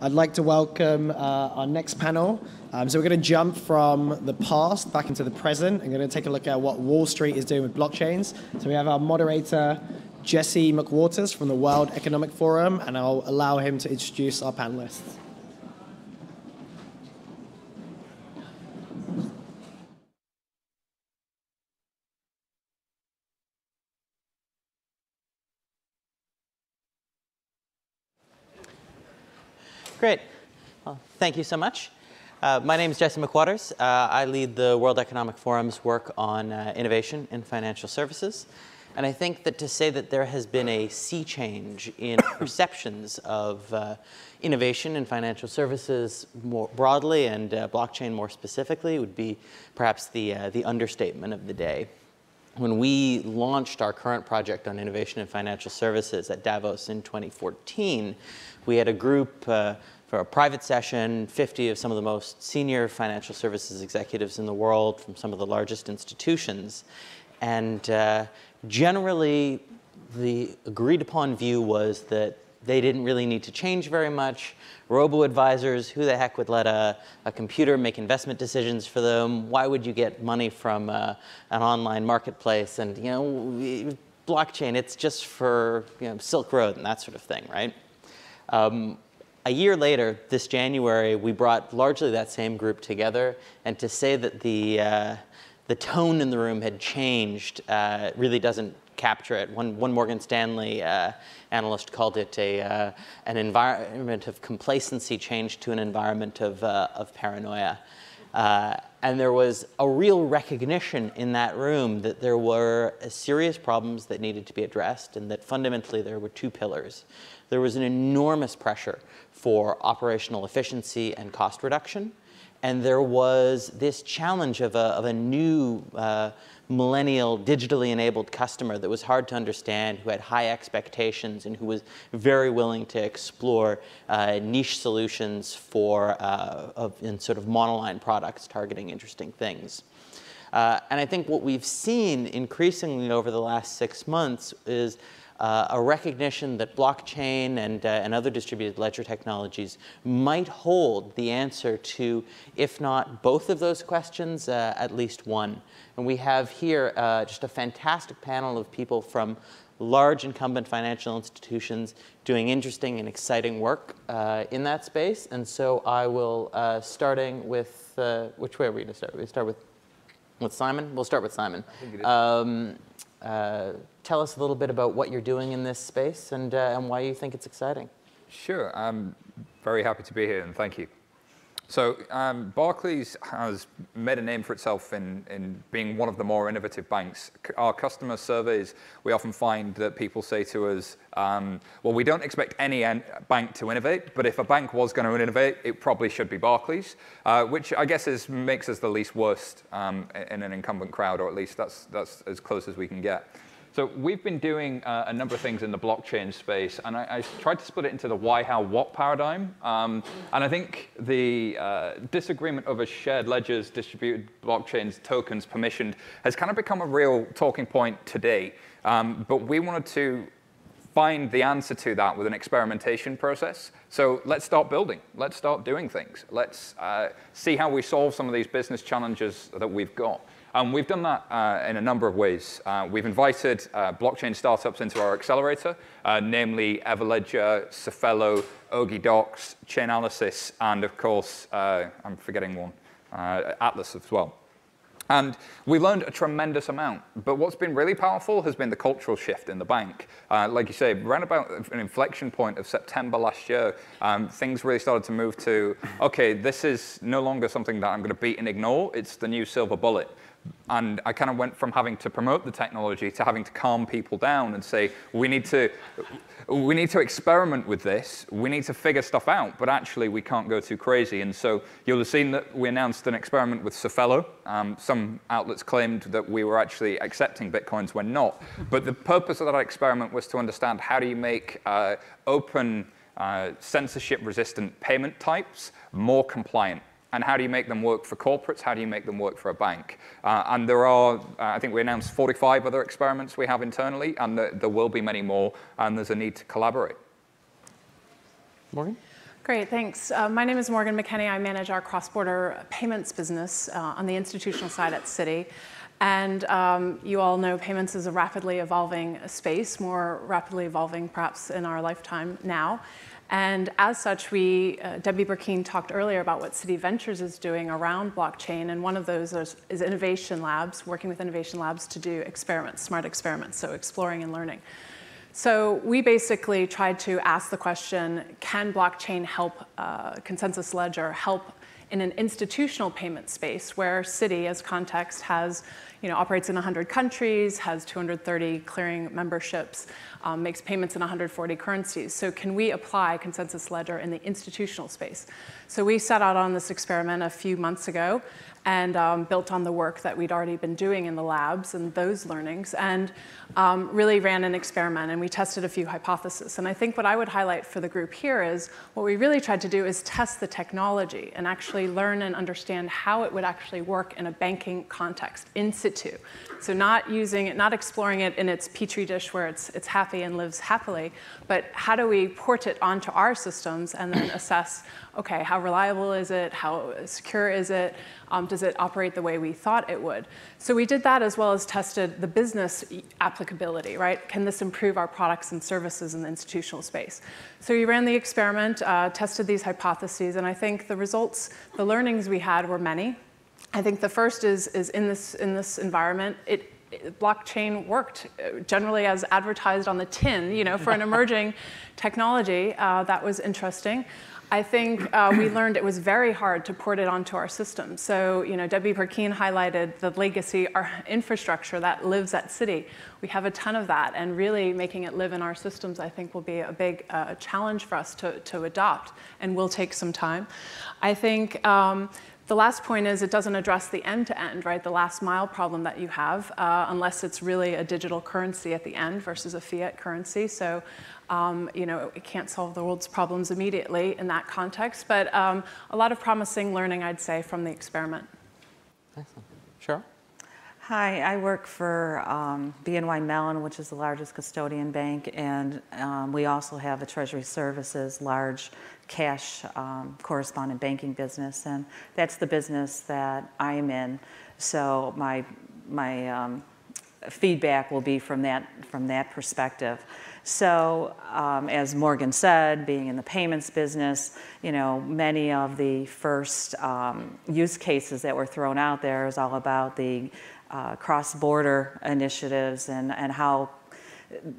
I'd like to welcome uh, our next panel. Um, so we're going to jump from the past back into the present. I'm going to take a look at what Wall Street is doing with blockchains. So we have our moderator, Jesse McWaters from the World Economic Forum, and I'll allow him to introduce our panelists. Great. Well, thank you so much. Uh, my name is Jesse McWaters. Uh, I lead the World Economic Forum's work on uh, innovation in financial services. And I think that to say that there has been a sea change in perceptions of innovation in financial services more broadly and blockchain more specifically would be perhaps the understatement of the day. When we launched our current project on innovation in financial services at Davos in 2014, we had a group for a private session, 50 of some of the most senior financial services executives in the world from some of the largest institutions. And uh, generally, the agreed-upon view was that they didn't really need to change very much. Robo-advisors, who the heck would let a computer make investment decisions for them? Why would you get money from uh, an online marketplace? And you know, we, blockchain, it's just for you know, Silk Road and that sort of thing, right? Um, A year later, this January, we brought largely that same group together. And to say that the uh, the tone in the room had changed uh, really doesn't capture it. One Morgan Stanley uh, analyst called it a, an environment of complacency changed to an environment of paranoia. And there was a real recognition in that room that there were serious problems that needed to be addressed and that fundamentally there were two pillars. There was an enormous pressure for operational efficiency and cost reduction. And there was this challenge of a new uh, millennial digitally enabled customer that was hard to understand, who had high expectations, and who was very willing to explore uh, niche solutions for uh, in sort of monoline products targeting interesting things. And I think what we've seen increasingly over the last six months is Uh, a recognition that blockchain uh, and other distributed ledger technologies might hold the answer to, if not both of those questions, uh, at least one. And we have here just a fantastic panel of people from large incumbent financial institutions doing interesting and exciting work in that space. And so I will, starting with which way are we going to start? We start with, with Simon? We'll start with Simon. Um, Uh, tell us a little bit about what you're doing in this space uh, and why you think it's exciting. Sure. I'm very happy to be here, and thank you. So um, Barclays has made a name for itself in in being one of the more innovative banks. Our customer surveys, we often find that people say to us, um, well, we don't expect any bank to innovate, but if a bank was going to innovate, it probably should be Barclays, uh, which I guess makes us the least worst um, in an incumbent crowd, or at least that's, that's as close as we can get. So we've been doing uh, a number of things in the blockchain space. And I tried to split it into the why, how, what paradigm. Um, and I think the uh, disagreement over shared ledgers, distributed blockchains, tokens, permissioned has kind of become a real talking point today. Um, but we wanted to find the answer to that with an experimentation process. So let's start building. Let's start doing things. Let's uh, see how we solve some of these business challenges that we've got. And we've done that uh, in a number of ways. Uh, we've invited uh, blockchain startups into our accelerator, namely Everledger, Safello, OgiDocs, Chainalysis, and of course, I'm forgetting one, Atlas as well. And we learned a tremendous amount. But what's been really powerful has been the cultural shift in the bank. Like you say, around about an inflection point of September last year, um, things really started to move to, OK, this is no longer something that I'm going to beat and ignore. It's the new silver bullet. And I kind of went from having to promote the technology to having to calm people down and say, we need to we need to experiment with this. We need to figure stuff out. But actually, we can't go too crazy. And so you'll have seen that we announced an experiment with Safello. Um, some outlets claimed that we were actually accepting Bitcoins when not. But the purpose of that experiment was to understand how do you make uh, open, uh, censorship-resistant payment types more compliant. And how do you make them work for corporates? How do you make them work for a bank? And there are, I think we announced 45 other experiments we have internally. And there will be many more. And there's a need to collaborate. Morgan? Great, thanks. Uh, my name is Morgan McKenney. I manage our cross-border payments business uh, on the institutional side at Citi. And um, you all know payments is a rapidly evolving space, more rapidly evolving perhaps in our lifetime now. And as such, we, uh, Debbie Burkeen talked earlier about what Citi Ventures is doing around blockchain, and one of those is, is, innovation labs, working with innovation labs to do experiments, smart experiments, so exploring and learning. So we basically tried to ask the question, can blockchain help uh, Consensus Ledger help in an institutional payment space where Citi, as context, has you know, operates in 100 countries, has 230 clearing memberships, um, makes payments in 140 currencies. So can we apply Consensus Ledger in the institutional space? So we set out on this experiment a few months ago and um, built on the work that we'd already been doing in the labs and those learnings, and um, really ran an experiment. And we tested a few hypotheses. And I think what I would highlight for the group here is what we really tried to do is test the technology and actually learn and understand how it would actually work in a banking context in situ. So not using it, not exploring it in its petri dish where it's, it's happy and lives happily, but how do we port it onto our systems and then assess, okay, how reliable is it? How secure is it? Um, does it operate the way we thought it would? So we did that as well as tested the business applicability, right? Can this improve our products and services in the institutional space? So we ran the experiment, uh, tested these hypotheses, and I think the results, the learnings we had were many. I think the first is, is in, this, in this environment, it, blockchain worked uh, generally as advertised on the tin, you know, for an emerging technology. Uh, that was interesting. I think uh, we learned it was very hard to port it onto our system. So, you know, Debbie Burkeen highlighted the legacy our infrastructure that lives at Citi. We have a ton of that, and really making it live in our systems, I think, will be a big uh, challenge for us to, to adopt, and will take some time. I think um, the last point is it doesn't address the end-to-end, right? The last mile problem that you have, uh, unless it's really a digital currency at the end versus a fiat currency. So, um, you know, it can't solve the world's problems immediately in that context. But um, a lot of promising learning, I'd say, from the experiment. Excellent. Hi, I work for um, BNY Mellon, which is the largest custodian bank, and um, we also have a Treasury Services large cash um, correspondent banking business, and that's the business that I'm in. So my my um, feedback will be from that from that perspective. So um, as Morgan said, being in the payments business, you know, many of the first um, use cases that were thrown out there is all about the uh, cross-border initiatives and, and how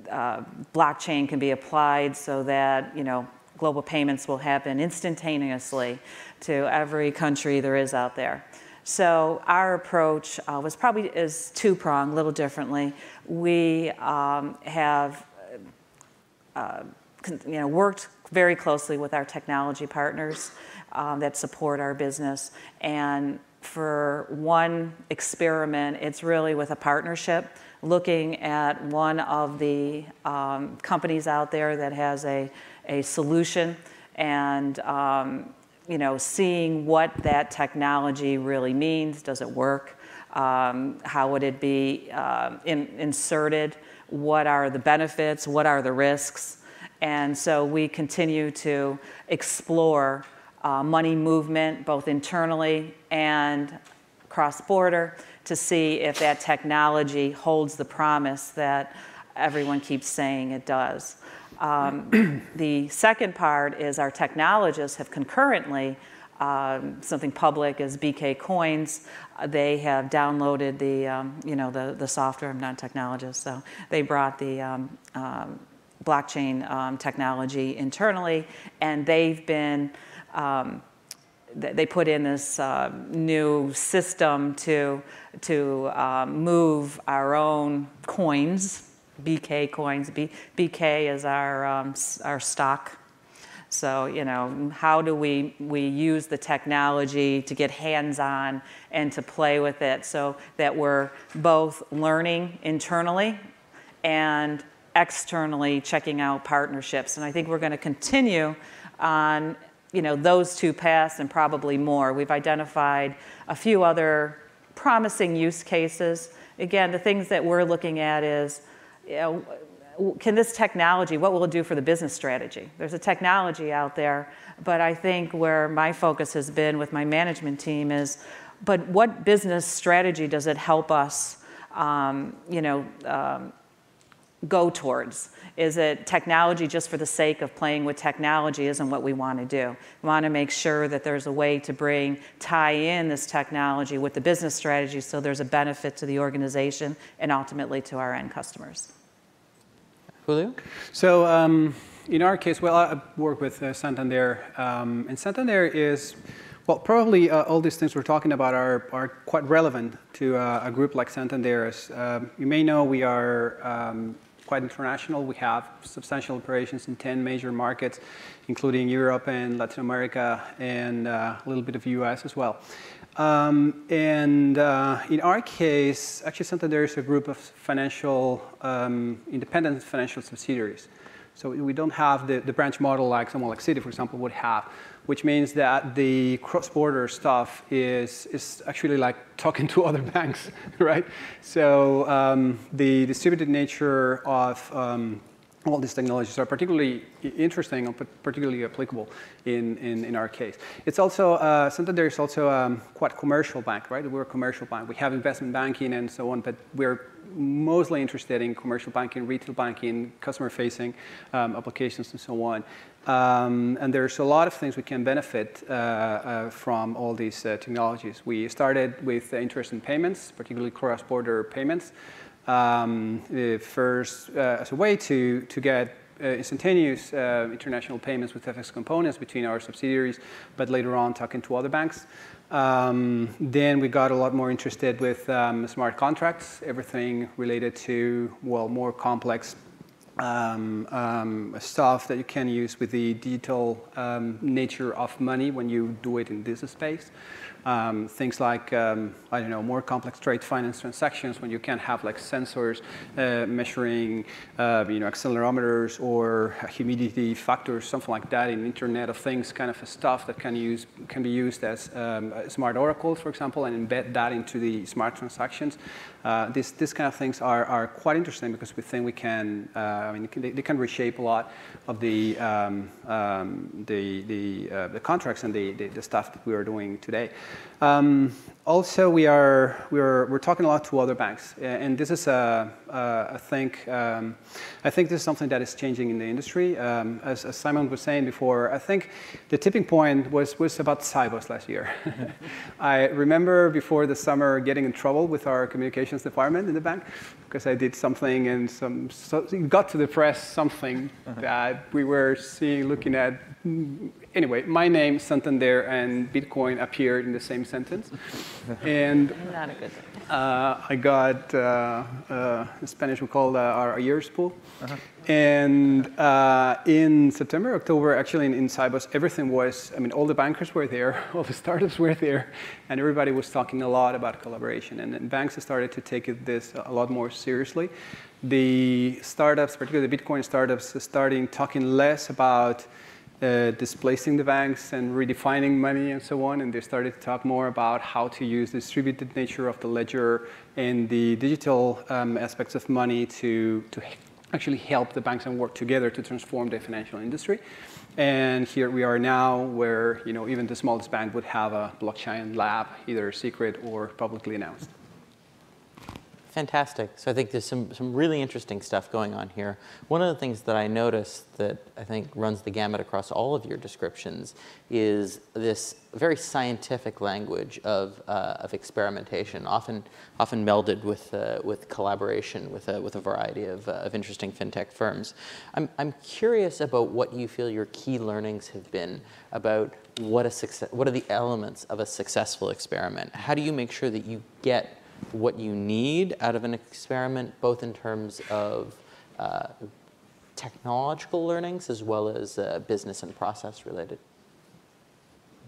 uh, blockchain can be applied so that, you know, global payments will happen instantaneously to every country there is out there. So our approach uh, was probably is two-pronged, a little differently. We um, have uh, you know, worked very closely with our technology partners um, that support our business. And for one experiment, it's really with a partnership, looking at one of the um, companies out there that has a a solution and um, you know, seeing what that technology really means. Does it work? Um, how would it be uh, in, inserted? What are the benefits? What are the risks? And so we continue to explore uh, money movement, both internally and cross border, to see if that technology holds the promise that everyone keeps saying it does. Um, the second part is our technologists have concurrently, um, something public as BK Coins, uh, they have downloaded the, um, you know, the, the software. I'm not a technologist, so they brought the um, um, blockchain um, technology internally, and they've been they put in this uh, new system to to um, move our own coins BK coins. B, BK is our, um, our stock. So, you know, how do we, we use the technology to get hands-on and to play with it so that we're both learning internally and externally checking out partnerships. And I think we're going to continue on, you know, those two paths and probably more. We've identified a few other promising use cases. Again, the things that we're looking at is you know, can this technology, what will it do for the business strategy? There's a technology out there, but I think where my focus has been with my management team is, but what business strategy does it help us, um, you know, um, go towards? Is it technology just for the sake of playing with technology isn't what we want to do. We want to make sure that there's a way to bring, tie in this technology with the business strategy so there's a benefit to the organization and ultimately to our end customers. Julio? So um, in our case, well, I work with uh, Santander, um, and Santander is, well, probably uh, all these things we're talking about are, are quite relevant to uh, a group like Santander. As um, you may know, we are um, quite international. We have substantial operations in 10 major markets, including Europe and Latin America, and uh, a little bit of US as well. Um, and uh, in our case, actually Santander is a group of financial, um, independent financial subsidiaries. So we don't have the, the branch model like someone like Citi, for example, would have, which means that the cross-border stuff is, is actually like talking to other banks, right? So um, the distributed nature of um, all these technologies are particularly interesting and particularly applicable in, in, in our case. It's also, uh, Santander is also um, quite commercial bank, right? We're a commercial bank. We have investment banking and so on, but we're mostly interested in commercial banking, retail banking, customer-facing um, applications and so on. Um, and there's a lot of things we can benefit uh, uh, from all these uh, technologies. We started with interest in payments, particularly cross-border payments um, first uh, as a way to, to get uh, instantaneous uh, international payments with FX components between our subsidiaries, but later on talking to other banks. Um, then we got a lot more interested with um, smart contracts, everything related to, well, more complex um, um, stuff that you can use with the digital um, nature of money when you do it in this space. Um, things like, um, I don't know, more complex trade finance transactions when you can have like sensors uh, measuring, uh, you know, accelerometers or humidity factors, something like that in Internet of Things kind of stuff that can, use, can be used as um, smart oracles, for example, and embed that into the smart transactions. Uh, this, this kind of things are, are quite interesting because we think we can, uh, I mean, they, they, can reshape a lot of the, um, um, the, the, uh, the, contracts and the, the, the, stuff that we are doing today. Um, also, we are, we are, we're talking a lot to other banks, and this is, a, a, I, think, um, I think this is something that is changing in the industry. Um, as, as, Simon was saying before, I think the tipping point was, was about Sibos last year. I remember before the summer getting in trouble with our communications department in the bank because I did something and some, so got to the press something uh-huh. that we were seeing, looking at anyway, my name, Santander, and Bitcoin appeared in the same sentence. and Not a good thing. Uh, I got, uh, uh, in Spanish we call uh, our years pool. -huh. And uh, in September, October, actually in, in Sibos, everything was, I mean, all the bankers were there, all the startups were there, and everybody was talking a lot about collaboration. And then banks started to take this a lot more seriously. The startups, particularly the Bitcoin startups, starting talking less about uh, displacing the banks and redefining money and so on. And they started to talk more about how to use the distributed nature of the ledger and the digital um, aspects of money to, to actually help the banks and work together to transform the financial industry. And here we are now where you know, even the smallest bank would have a blockchain lab, either secret or publicly announced. Fantastic. So I think there's some, some really interesting stuff going on here. One of the things that I noticed that I think runs the gamut across all of your descriptions is this very scientific language of, uh, of experimentation, often, often melded with, uh, with collaboration with a, with a variety of, uh, of interesting fintech firms. I'm, I'm curious about what you feel your key learnings have been about what, a success, what are the elements of a successful experiment. How do you make sure that you get what you need out of an experiment, both in terms of uh, technological learnings as well as uh, business and process related?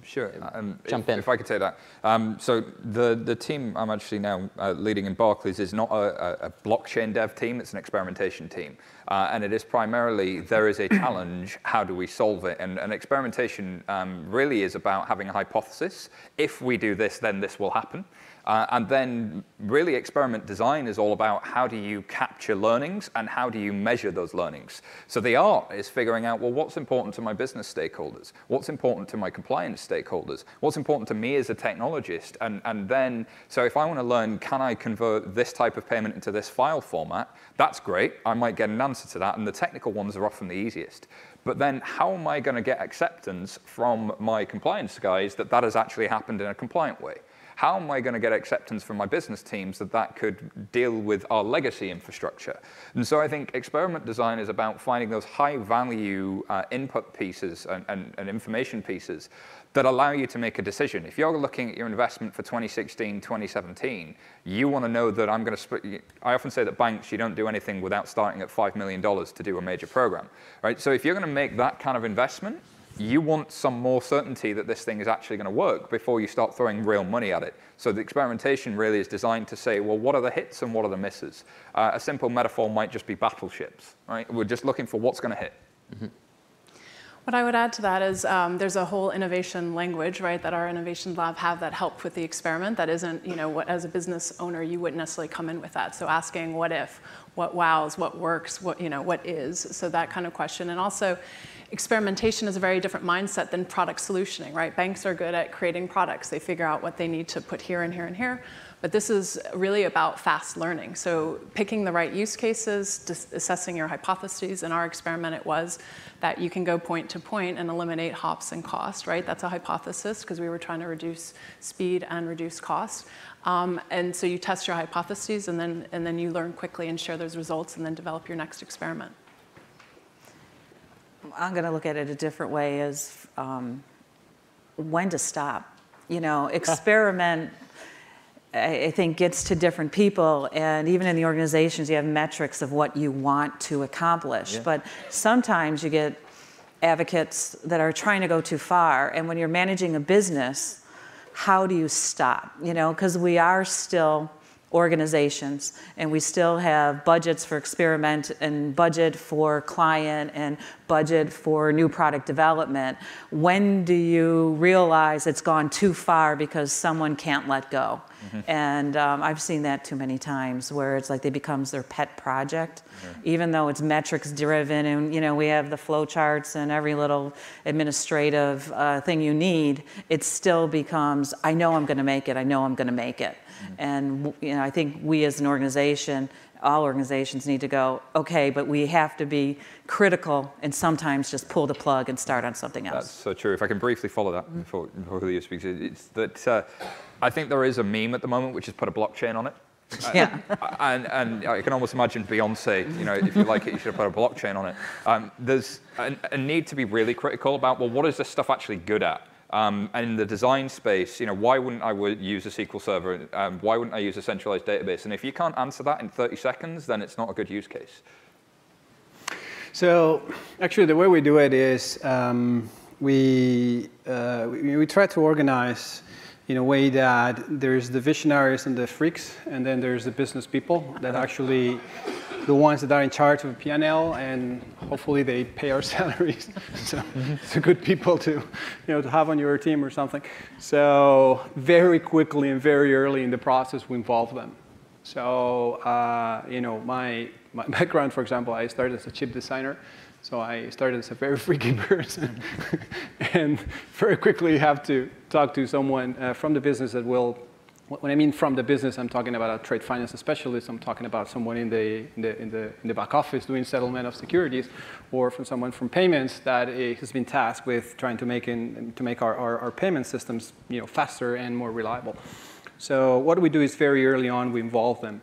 Sure. Um, Jump if, in. If I could say that. Um, so the, the team I'm actually now uh, leading in Barclays is not a, a, blockchain dev team, it's an experimentation team. Uh, and it is primarily, there is a challenge, how do we solve it? And, and experimentation um, really is about having a hypothesis. If we do this, then this will happen. Uh, and then really experiment design is all about how do you capture learnings and how do you measure those learnings. So the art is figuring out, well, what's important to my business stakeholders? What's important to my compliance stakeholders? What's important to me as a technologist? And, and then, so if I want to learn, can I convert this type of payment into this file format? That's great. I might get an answer to that. And the technical ones are often the easiest. But then how am I going to get acceptance from my compliance guys that that has actually happened in a compliant way? How am I going to get acceptance from my business teams that that could deal with our legacy infrastructure? And so I think experiment design is about finding those high value uh, input pieces and, and, and information pieces that allow you to make a decision. If you're looking at your investment for 2016, 2017, you want to know that I'm going to split. I often say that banks, you don't do anything without starting at $5 million to do a major program, right? So if you're going to make that kind of investment, you want some more certainty that this thing is actually going to work before you start throwing real money at it. So the experimentation really is designed to say, well, what are the hits and what are the misses? Uh, a simple metaphor might just be battleships, right? We're just looking for what's going to hit. Mm-hmm. What I would add to that is um, there's a whole innovation language, right, that our innovation lab have that help with the experiment. That isn't, you know, what as a business owner you wouldn't necessarily come in with that. So asking what if, what wows, what works, what you know, what is. So that kind of question, and also experimentation is a very different mindset than product solutioning, right? Banks are good at creating products. They figure out what they need to put here and here and here. But this is really about fast learning. So picking the right use cases, assessing your hypotheses. In our experiment, it was that you can go point to point and eliminate hops and cost, right? That's a hypothesis because we were trying to reduce speed and reduce cost. Um, and so you test your hypotheses and then, and then you learn quickly and share those results and then develop your next experiment. I'm going to look at it a different way is um, when to stop. You know, experiment, I think, gets to different people. And even in the organizations, you have metrics of what you want to accomplish. Yeah. But sometimes you get advocates that are trying to go too far. And when you're managing a business, how do you stop? You know, because we are still organizations. And we still have budgets for experiment and budget for client and budget for new product development. When do you realize it's gone too far because someone can't let go? Mm-hmm. and um, i've seen that too many times where it's like it becomes their pet project. Even though it's metrics driven and you know we have the flow charts and every little administrative uh, thing you need it still becomes i know i'm going to make it. I know i'm going to make it and you know, I think we as an organization, all organizations need to go, okay, but we have to be critical and sometimes just pull the plug and start on something else. That's so true. If I can briefly follow that before, before Julio speaks, it's that uh, I think there is a meme at the moment which has put a blockchain on it. yeah. and, and I can almost imagine Beyonce, you know, if you like it, you should have put a blockchain on it. Um, there's a, a need to be really critical about, well, what is this stuff actually good at? Um, and in the design space, you know, why wouldn't I use a SQL server? Um, why wouldn't I use a centralized database? And if you can't answer that in 30 seconds, then it's not a good use case. So actually, the way we do it is um, we, uh, we, we try to organize in a way that there's the visionaries and the freaks, and then there's the business people that actually the ones that are in charge of P&L, and hopefully they pay our salaries. so it's a good people to, you know, to have on your team or something. So very quickly and very early in the process, we involve them. So uh, you know, my my background, for example, I started as a chip designer. So I started as a very freaky person, and very quickly you have to talk to someone uh, from the business that will when I mean from the business, I'm talking about a trade finance specialist. I'm talking about someone in the, in the, in the, in the back office doing settlement of securities, or from someone from payments that eh, has been tasked with trying to make, in, to make our, our, our payment systems you know, faster and more reliable. So what we do is very early on, we involve them.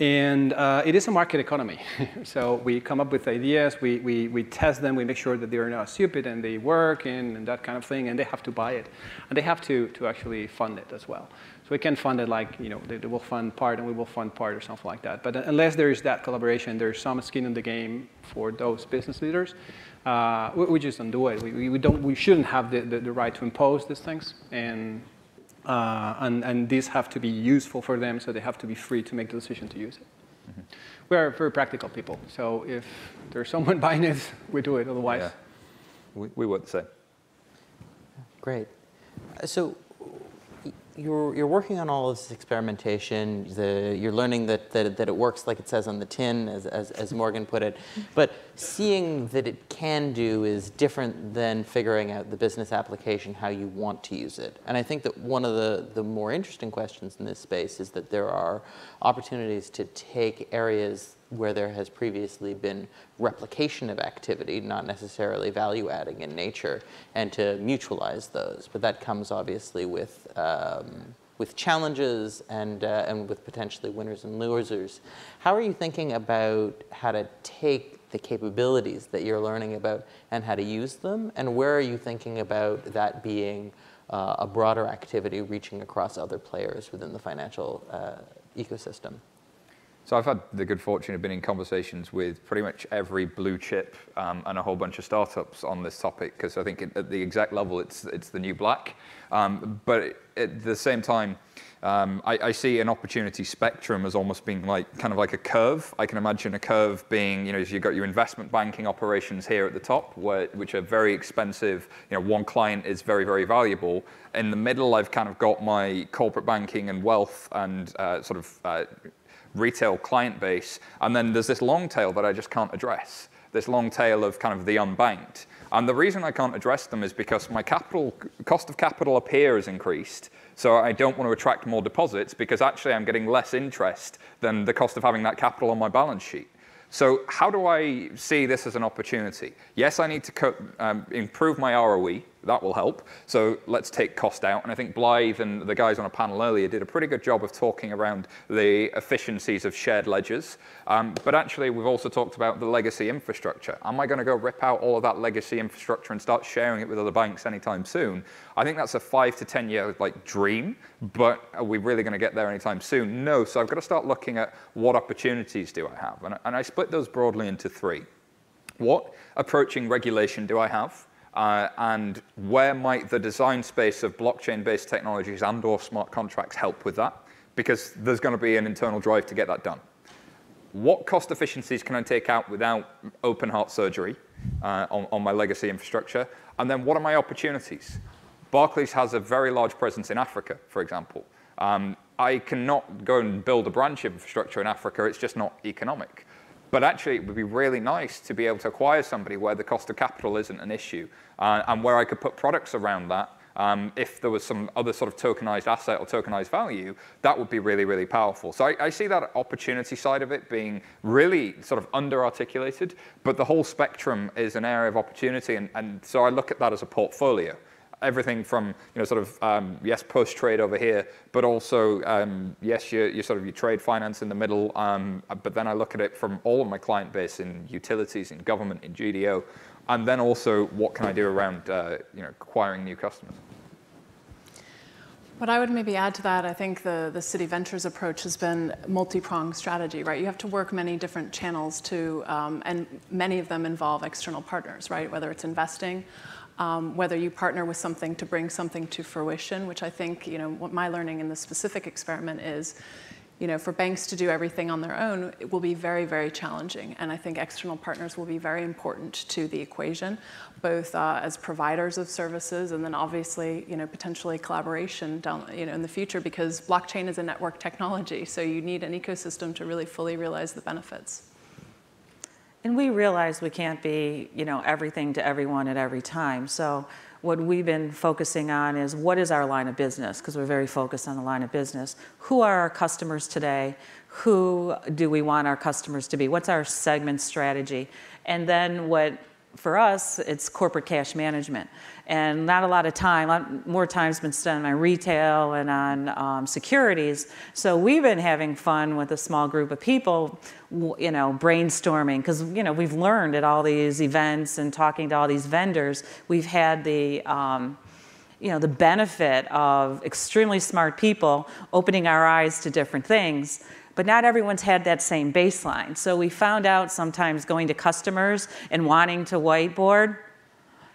And uh, it is a market economy. so we come up with ideas, we, we, we test them, we make sure that they are not stupid and they work and, and that kind of thing, and they have to buy it. And they have to, to actually fund it as well. So we can fund it like, you know, they, they will fund part and we will fund part or something like that. But unless there is that collaboration, there's some skin in the game for those business leaders, Uh, we, we, just don't do it. We, we, don't, we shouldn't have the, the, the right to impose these things. And, uh, and, and these have to be useful for them, so they have to be free to make the decision to use it. Mm -hmm. We are very practical people. So if there's someone buying it, we do it. Otherwise, yeah. we, we would say. Great. So you're, you're working on all this experimentation. The, you're learning that, that, that it works like it says on the tin, as, as, as Morgan put it. But seeing that it can do is different than figuring out the business application, how you want to use it. And I think that one of the, the more interesting questions in this space is that there are opportunities to take areas where there has previously been replication of activity, not necessarily value adding in nature, and to mutualize those. But that comes obviously with, um, with challenges and, uh, and with potentially winners and losers. How are you thinking about how to take the capabilities that you're learning about and how to use them? And where are you thinking about that being uh, a broader activity reaching across other players within the financial uh, ecosystem? So I've had the good fortune of being in conversations with pretty much every blue chip um, and a whole bunch of startups on this topic because I think at the exact level it's it's the new black. Um, but at the same time, um, I, I, see an opportunity spectrum as almost being like kind of like a curve. I can imagine a curve being, you know, you've got your investment banking operations here at the top, where, which are very expensive. You know, one client is very, very valuable. In the middle, I've kind of got my corporate banking and wealth and uh, sort of uh, retail client base. And then there's this long tail that I just can't address, this long tail of kind of the unbanked. And the reason I can't address them is because my capital cost of capital up here has increased. So I don't want to attract more deposits because actually I'm getting less interest than the cost of having that capital on my balance sheet. So how do I see this as an opportunity? Yes, I need to um, improve my ROE. That will help. So let's take cost out. And I think Blythe and the guys on a panel earlier did a pretty good job of talking around the efficiencies of shared ledgers. Um, but actually, we've also talked about the legacy infrastructure. Am I going to go rip out all of that legacy infrastructure and start sharing it with other banks anytime soon? I think that's a five to 10 year like dream, but are we really going to get there anytime soon? No. So I've got to start looking at what opportunities do I have? And, and I split those broadly into three. What approaching regulation do I have? Uh, and where might the design space of blockchain-based technologies and or smart contracts help with that? Because there's going to be an internal drive to get that done. What cost efficiencies can I take out without open heart surgery uh, on, on my legacy infrastructure? And then what are my opportunities? Barclays has a very large presence in Africa, for example. Um, I cannot go and build a branch infrastructure in Africa. It's just not economic. But actually, it would be really nice to be able to acquire somebody where the cost of capital isn't an issue uh, and where I could put products around that. Um, if there was some other sort of tokenized asset or tokenized value, that would be really, really powerful. So I, I see that opportunity side of it being really sort of under-articulated, but the whole spectrum is an area of opportunity, and, and so I look at that as a portfolio everything from you know sort of um, yes post trade over here, but also um, yes you, you sort of you trade finance in the middle. Um, but then I look at it from all of my client base in utilities, in government, in GDO, and then also what can I do around uh, you know acquiring new customers. What I would maybe add to that, I think the, the Citi Ventures approach has been multi-pronged strategy, right? You have to work many different channels to, um, and many of them involve external partners, right? Whether it's investing, um, whether you partner with something to bring something to fruition, which I think, you know, what my learning in this specific experiment is, you know, for banks to do everything on their own, it will be very, very challenging. And I think external partners will be very important to the equation, both uh, as providers of services and then obviously, you know, potentially collaboration down, you know, in the future because blockchain is a network technology. So you need an ecosystem to really fully realize the benefits. And we realize we can't be, you know, everything to everyone at every time. So what we've been focusing on is what is our line of business, because we're very focused on the line of business. Who are our customers today? Who do we want our customers to be? What's our segment strategy? And then what for us, it's corporate cash management. And not a lot of time, more time's been spent on retail and on um, securities. So we've been having fun with a small group of people, you know, brainstorming, because, you know, we've learned at all these events and talking to all these vendors, we've had the, um, you know, the benefit of extremely smart people opening our eyes to different things but not everyone's had that same baseline. So we found out sometimes going to customers and wanting to whiteboard,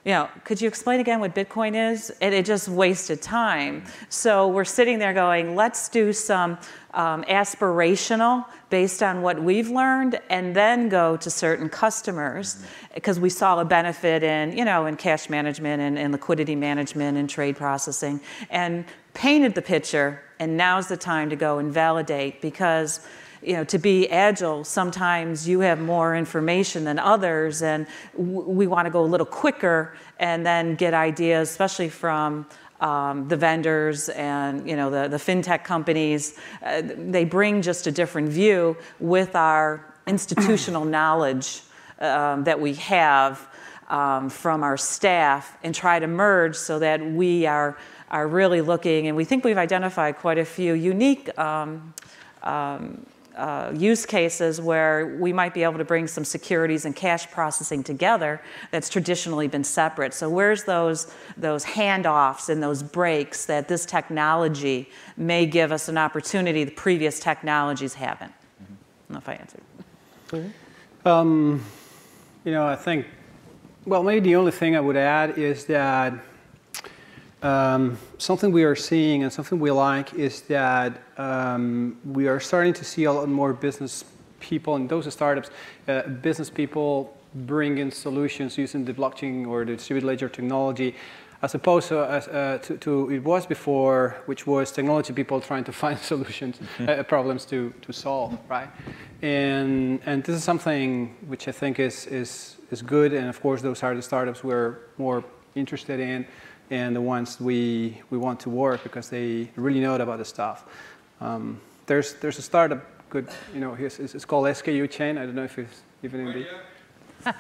you know, could you explain again what Bitcoin is? And it just wasted time. So we're sitting there going, let's do some um, aspirational based on what we've learned and then go to certain customers because we saw a benefit in, you know, in cash management and, and liquidity management and trade processing and painted the picture and now's the time to go and validate because you know, to be agile, sometimes you have more information than others, and we want to go a little quicker and then get ideas, especially from um, the vendors and you know the, the fintech companies. Uh, they bring just a different view with our institutional knowledge um, that we have um, from our staff and try to merge so that we are are really looking, and we think we've identified quite a few unique um, um, uh, use cases where we might be able to bring some securities and cash processing together that's traditionally been separate. So where's those those handoffs and those breaks that this technology may give us an opportunity the previous technologies haven't? I don't know if I answered. Um, you know, I think, well, maybe the only thing I would add is that um, something we are seeing and something we like is that um, we are starting to see a lot more business people and those startups, uh, business people bring in solutions using the blockchain or the distributed ledger technology as opposed to, uh, to, to, it was before, which was technology people trying to find solutions, mm-hmm. uh, problems to, to solve, right? And, and this is something which I think is, is, is good, and of course those are the startups we're more interested in and the ones we, we want to work because they really know about the stuff. Um, there's, there's a startup, good, you know, it's, it's called Skuchain. I don't know if it's even in the.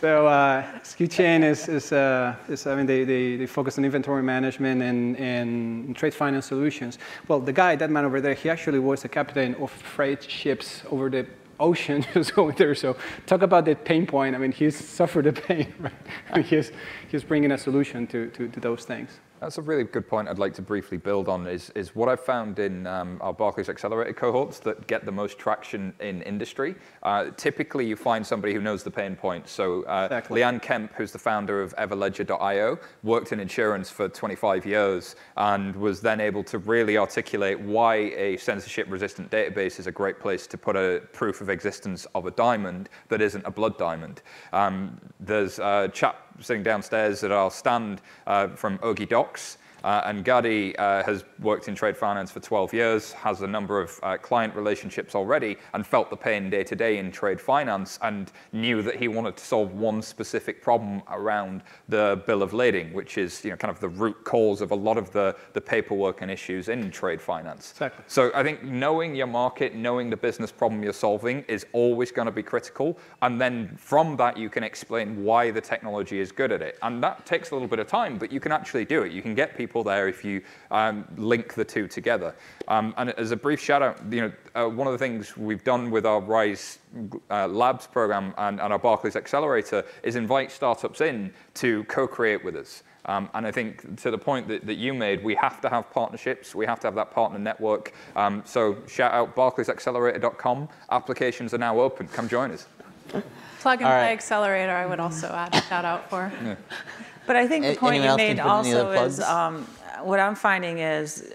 so uh, Skuchain is, is, uh, is, I mean, they, they, they focus on inventory management and, and trade finance solutions. Well, the guy, that man over there, he actually was the captain of freight ships over the ocean just going there. So talk about that pain point. I mean, he's suffered the pain, right? he's, he's bringing a solution to, to, to those things. That's a really good point I'd like to briefly build on is, is what I've found in um, our Barclays Accelerated cohorts that get the most traction in industry. Uh, typically, you find somebody who knows the pain points. So uh, exactly. Leanne Kemp, who's the founder of Everledger.io, worked in insurance for 25 years and was then able to really articulate why a censorship-resistant database is a great place to put a proof of existence of a diamond that isn't a blood diamond. Um, there's a chap sitting downstairs at our stand uh, from Ogie Docs. Uh, and Gadi uh, has worked in trade finance for 12 years, has a number of uh, client relationships already, and felt the pain day to day in trade finance and knew that he wanted to solve one specific problem around the bill of lading, which is you know, kind of the root cause of a lot of the, the paperwork and issues in trade finance. Exactly. So I think knowing your market, knowing the business problem you're solving is always going to be critical. And then from that, you can explain why the technology is good at it. And that takes a little bit of time, but you can actually do it. You can get people people there if you um, link the two together. Um, and as a brief shout out, you know, uh, one of the things we've done with our Rise uh, Labs program and, and, our Barclays Accelerator is invite startups in to co-create with us. Um, and I think to the point that, that, you made, we have to have partnerships. We have to have that partner network. Um, so shout out barclaysaccelerator.com. Applications are now open. Come join us. Plug and play accelerator, I would also add a shout out for. Yeah. But I think the point you made also is um, what I'm finding is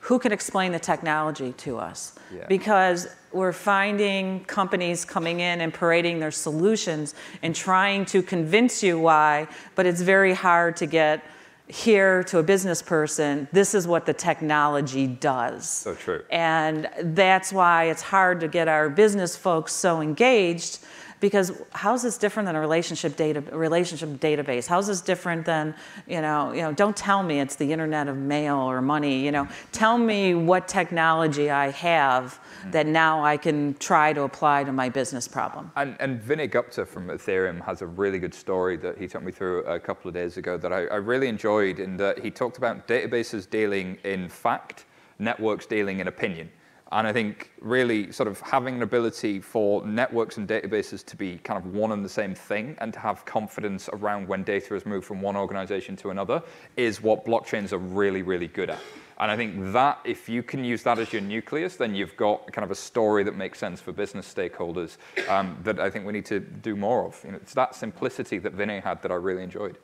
who can explain the technology to us? Yeah. Because we're finding companies coming in and parading their solutions and trying to convince you why, but it's very hard to get here to a business person, this is what the technology does. So true. And that's why it's hard to get our business folks so engaged because how's this different than a relationship data relationship database? How's this different than you know you know? Don't tell me it's the internet of mail or money. You know, tell me what technology I have that now I can try to apply to my business problem. And, and Vinay Gupta from Ethereum has a really good story that he took me through a couple of days ago that I, I really enjoyed in that he talked about databases dealing in fact, networks dealing in opinion. And I think really sort of having an ability for networks and databases to be kind of one and the same thing and to have confidence around when data has moved from one organization to another is what blockchains are really, really good at. And I think that if you can use that as your nucleus, then you've got kind of a story that makes sense for business stakeholders um, that I think we need to do more of. You know, it's that simplicity that Vinay had that I really enjoyed.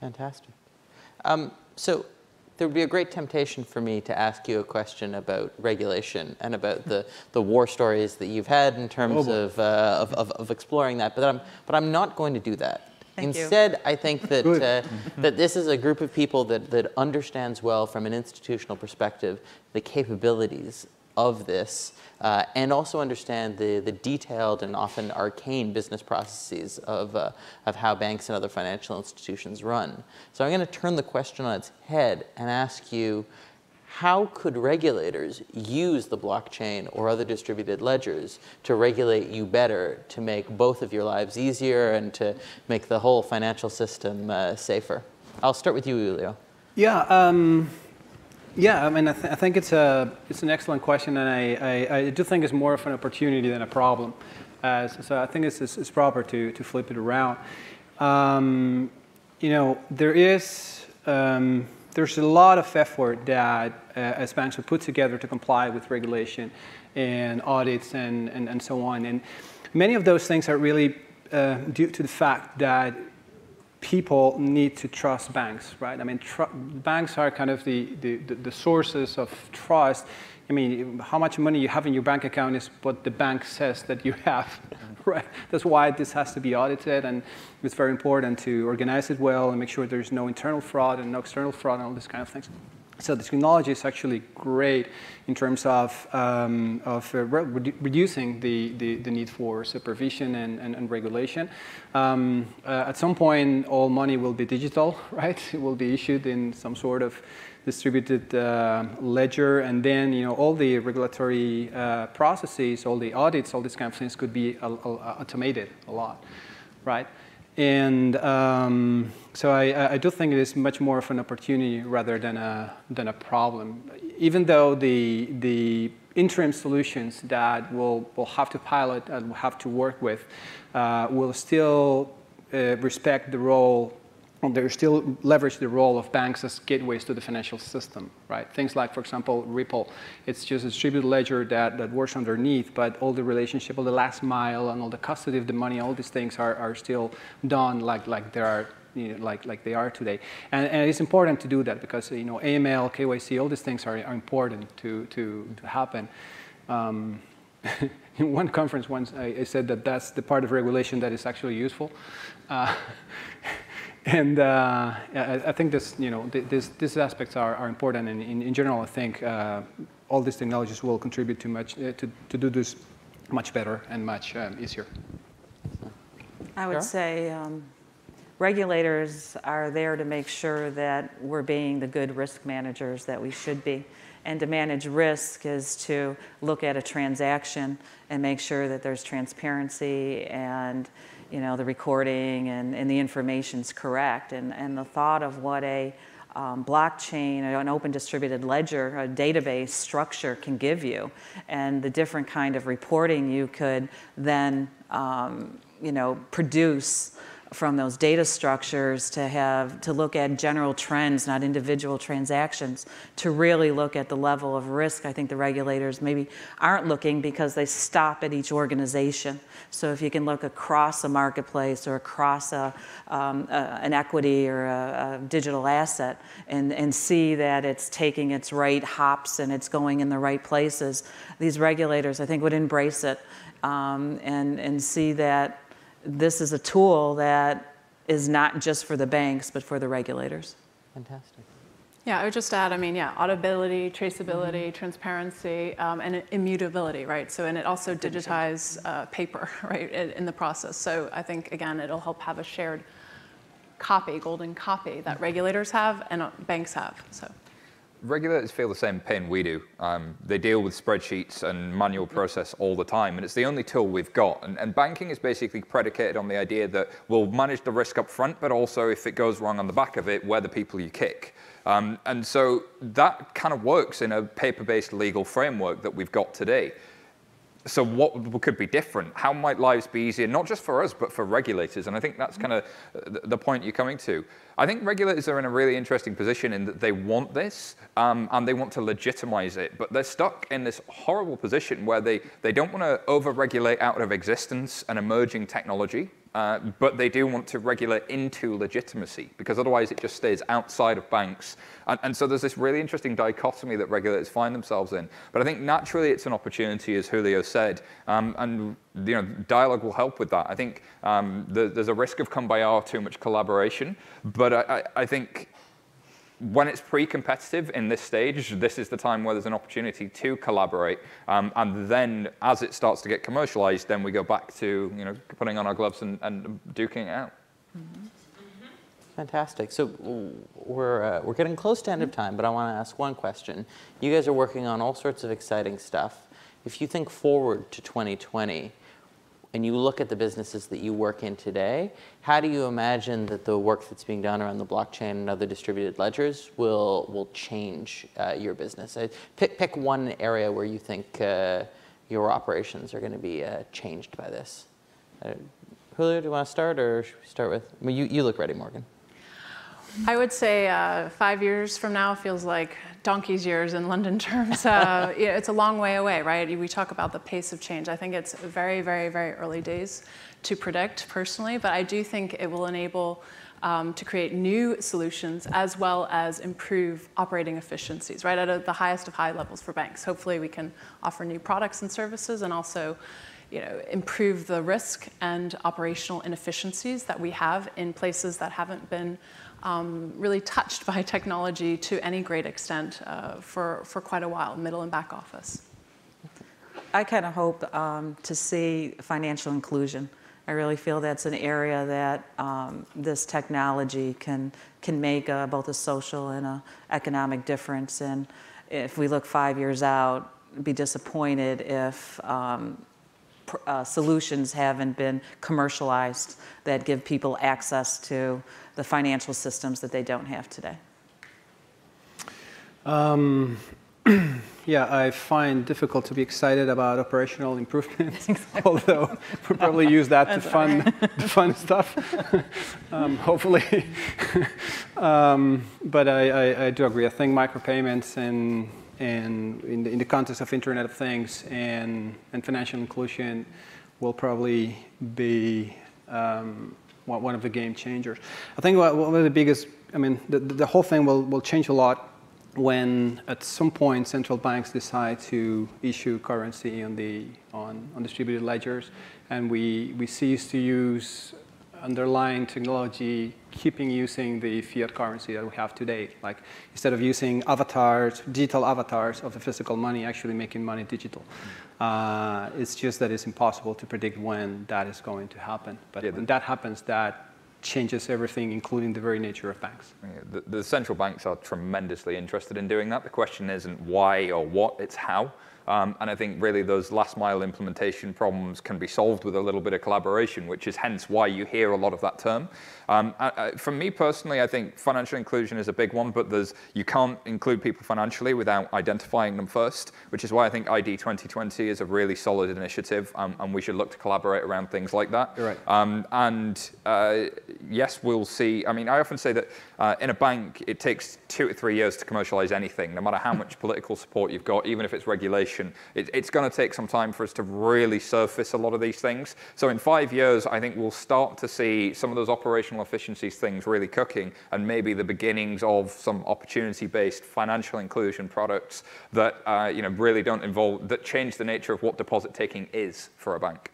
Fantastic. Um, so there would be a great temptation for me to ask you a question about regulation and about the, the war stories that you've had in terms Oh, of, uh, of, of, of exploring that, but I'm, but I'm not going to do that. Thank you. Instead, I think that, uh, that this is a group of people that, that understands well from an institutional perspective the capabilities of this uh, and also understand the, the detailed and often arcane business processes of, uh, of how banks and other financial institutions run. So I'm going to turn the question on its head and ask you how could regulators use the blockchain or other distributed ledgers to regulate you better to make both of your lives easier and to make the whole financial system uh, safer? I'll start with you, Julio. Yeah, um, yeah. I mean, I, th- I think it's a it's an excellent question, and I, I, I do think it's more of an opportunity than a problem. Uh, so, so I think it's, it's, it's proper to to flip it around. Um, you know, there is um, there's a lot of effort that uh, banks put together to comply with regulation and audits and, and, and so on. And many of those things are really uh, due to the fact that people need to trust banks, right? I mean, banks are kind of the, the, the, the sources of trust. I mean, how much money you have in your bank account is what the bank says that you have, right? That's why this has to be audited, and it's very important to organize it well and make sure there's no internal fraud and no external fraud and all these kind of things. So the technology is actually great in terms of, um, of uh, re- reducing the, the, the, need for supervision and, and, and regulation. Um, uh, at some point, all money will be digital, right? It will be issued in some sort of distributed uh, ledger, and then you know all the regulatory uh, processes, all the audits, all these kind of things could be automated a lot, right? And um, so I, I, do think it is much more of an opportunity rather than a, than a problem. Even though the, the interim solutions that we'll, we'll have to pilot and we'll have to work with uh, will still uh, respect the role they still leverage the role of banks as gateways to the financial system, right? Things like, for example, Ripple. It's just a distributed ledger that, that works underneath, but all the relationship, all the last mile, and all the custody of the money, all these things are, are still done like, like there are you know, like, like they are today. And, and, it's important to do that because you know, AML, KYC, all these things are, are important to, to, to happen. Um, in one conference once, I, I, said that that's the part of regulation that is actually useful. Uh, and uh, I, think this, you know, this, these aspects are, are important. And in, in general, I think uh, all these technologies will contribute to, much, uh, to, to do this much better and much um, easier. I would say um, regulators are there to make sure that we're being the good risk managers that we should be. And to manage risk is to look at a transaction and make sure that there's transparency and you know, the recording and, and the information's correct. And, and the thought of what a um, blockchain, an open distributed ledger, a database structure can give you, and the different kind of reporting you could then, um, you know, produce from those data structures to have to look at general trends, not individual transactions, to really look at the level of risk. I think the regulators maybe aren't looking because they stop at each organization. So if you can look across a marketplace or across a, um, a an equity or a, a digital asset and, and see that it's taking its right hops and it's going in the right places, these regulators I think would embrace it um, and, and see that this is a tool that is not just for the banks, but for the regulators. Fantastic. Yeah, I would just add, I mean, yeah, auditability, traceability, mm-hmm. transparency, um, and immutability, right? So, and it also digitize uh, paper, right, in the process. So I think, again, it'll help have a shared copy, golden copy that regulators have and uh, banks have, so regulators feel the same pain we do. Um, they deal with spreadsheets and manual process all the time, and it's the only tool we've got. And, and, banking is basically predicated on the idea that we'll manage the risk up front, but also if it goes wrong on the back of it, we're the people you kick. Um, and so that kind of works in a paper-based legal framework that we've got today. So what could be different? How might lives be easier, not just for us, but for regulators? And I think that's kind of the point you're coming to. I think regulators are in a really interesting position in that they want this um, and they want to legitimize it, but they're stuck in this horrible position where they, they don't want to over-regulate out of existence an emerging technology uh, but they do want to regulate into legitimacy because otherwise it just stays outside of banks. And, and, so there's this really interesting dichotomy that regulators find themselves in. But I think naturally it's an opportunity, as Julio said, um, and you know, dialogue will help with that. I think um, the, there's a risk of come by our too much collaboration, but I, I, I think when it's pre-competitive in this stage, this is the time where there's an opportunity to collaborate. Um, and then as it starts to get commercialized, then we go back to you know, putting on our gloves and, and duking it out. Mm-hmm. Fantastic. So we're, uh, we're getting close to end of time, but I want to ask one question. You guys are working on all sorts of exciting stuff. If you think forward to 2020, and you look at the businesses that you work in today, how do you imagine that the work that's being done around the blockchain and other distributed ledgers will, will change uh, your business? Uh, pick, pick one area where you think uh, your operations are going to be uh, changed by this. Uh, Julio, do you want to start, or should we start with? Mean, you, you look ready, Morgan. I would say uh, five years from now feels like donkey's years in London terms. Uh, it's a long way away, right? We talk about the pace of change. I think it's very, very, very early days to predict personally, but I do think it will enable um, to create new solutions as well as improve operating efficiencies, right, at a, the highest of high levels for banks. Hopefully, we can offer new products and services and also you know, improve the risk and operational inefficiencies that we have in places that haven't been um, really touched by technology to any great extent uh, for, for quite a while, middle and back office. I kind of hope um, to see financial inclusion. I really feel that's an area that um, this technology can can make a, both a social and a economic difference. And if we look five years out, be disappointed if um, uh, solutions haven't been commercialized that give people access to the financial systems that they don't have today? Um, yeah, I find difficult to be excited about operational improvements, although we'll probably use that to fund, to fund stuff, um, hopefully. um, but I, I, I, do agree. I think micropayments and, and in, the, in the context of Internet of Things and, and financial inclusion will probably be um, one of the game changers. I think one of the biggest, I mean, the, the whole thing will, will change a lot when at some point central banks decide to issue currency on the on, on distributed ledgers and we, we cease to use underlying technology keeping using the fiat currency that we have today. Like instead of using avatars, digital avatars of the physical money, actually making money digital. Uh, it's just that it's impossible to predict when that is going to happen. But yeah, when that happens, that changes everything, including the very nature of banks. The, the central banks are tremendously interested in doing that. The question isn't why or what, it's how. Um, and I think really those last mile implementation problems can be solved with a little bit of collaboration, which is hence why you hear a lot of that term. Um, uh, uh, for me personally, I think financial inclusion is a big one, but there's, you can't include people financially without identifying them first, which is why I think ID 2020 is a really solid initiative, um, and we should look to collaborate around things like that. You're right. Um, and uh, yes, we'll see. I mean, I often say that uh, in a bank, it takes two to three years to commercialize anything, no matter how much political support you've got, even if it's regulation. It, it's going to take some time for us to really surface a lot of these things. So in five years, I think we'll start to see some of those operational efficiencies things really cooking and maybe the beginnings of some opportunity-based financial inclusion products that uh, you know, really don't involve, that change the nature of what deposit taking is for a bank.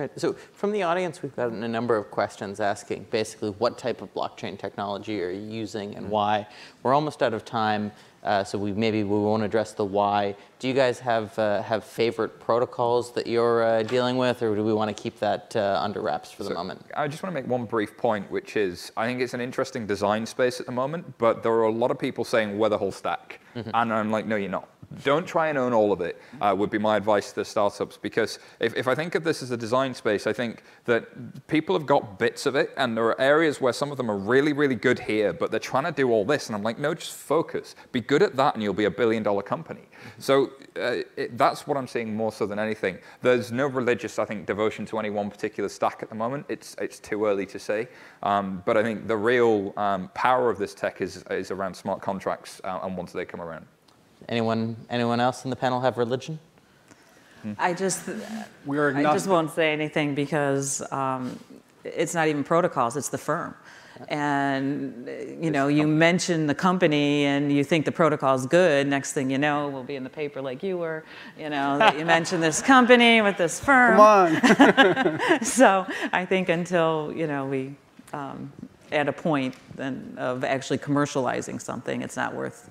Great. So from the audience, we've gotten a number of questions asking basically what type of blockchain technology are you using and why. We're almost out of time. Uh, so we maybe we won't address the why. Do you guys have uh, have favorite protocols that you're uh, dealing with, or do we want to keep that uh, under wraps for so the moment? I just want to make one brief point, which is I think it's an interesting design space at the moment, but there are a lot of people saying we're the whole stack, mm -hmm. and I'm like, no, you're not don't try and own all of it, uh, would be my advice to the startups. Because if, if I think of this as a design space, I think that people have got bits of it, and there are areas where some of them are really, really good here, but they're trying to do all this. And I'm like, no, just focus. Be good at that, and you'll be a billion dollar company. So uh, it, that's what I'm seeing more so than anything. There's no religious, I think, devotion to any one particular stack at the moment. It's, it's too early to say. Um, but I think the real um, power of this tech is, is around smart contracts uh, and once they come around. Anyone, anyone else in the panel have religion? I just, We are I just won't say anything because um, it's not even protocols, it's the firm. And, you know, you mention the company and you think the protocol is good, next thing you know, we'll be in the paper like you were, you know, that you mentioned this company with this firm. Come on. So I think until, you know, we, um, at a point then of actually commercializing something, it's not worth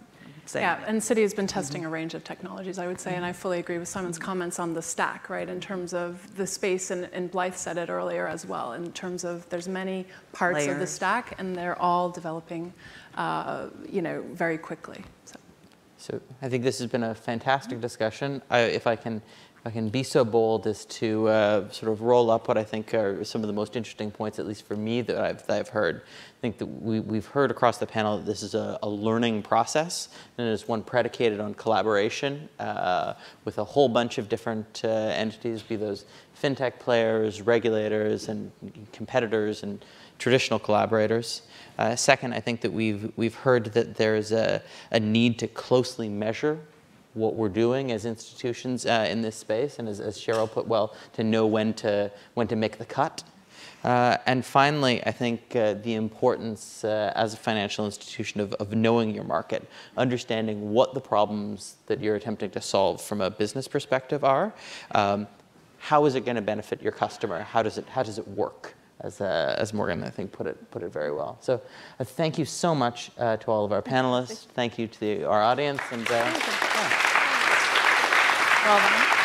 Yeah, and Citi has been testing a range of technologies, I would say, and I fully agree with Simon's comments on the stack, right, in terms of the space, and, and Blythe said it earlier as well, in terms of there's many parts of the stack, and they're all developing, uh, you know, very quickly. So. So I think this has been a fantastic discussion. I, if I can, I can be so bold as to uh, sort of roll up what I think are some of the most interesting points, at least for me, that I've, that I've heard. I think that we, we've heard across the panel that this is a, a learning process, and it is one predicated on collaboration uh, with a whole bunch of different uh, entities, be those fintech players, regulators, and competitors, and traditional collaborators. Uh, second, I think that we've, we've heard that there's a, a need to closely measure what we're doing as institutions uh, in this space, and as, as Cheryl put well, to know when to, when to make the cut. Uh, and finally, I think uh, the importance uh, as a financial institution of, of knowing your market, understanding what the problems that you're attempting to solve from a business perspective are. Um, how is it going to benefit your customer? How does it, how does it work? As, uh, as Morgan, I think, put it, put it very well. So uh, thank you so much uh, to all of our panelists. Thank you to the, our audience. And, uh, yeah. Well done.